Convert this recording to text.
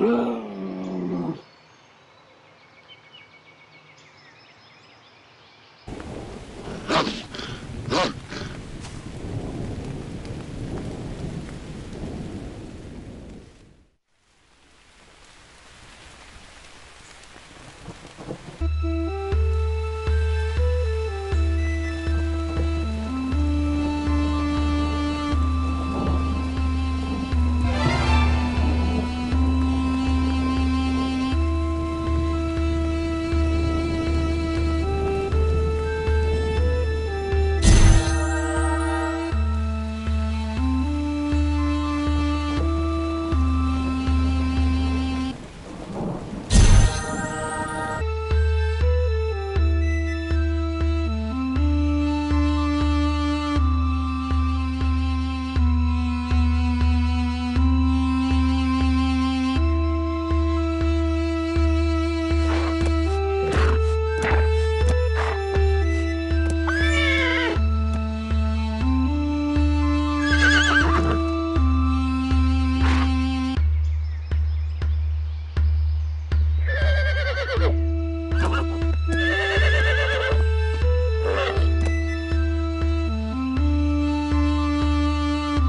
Não.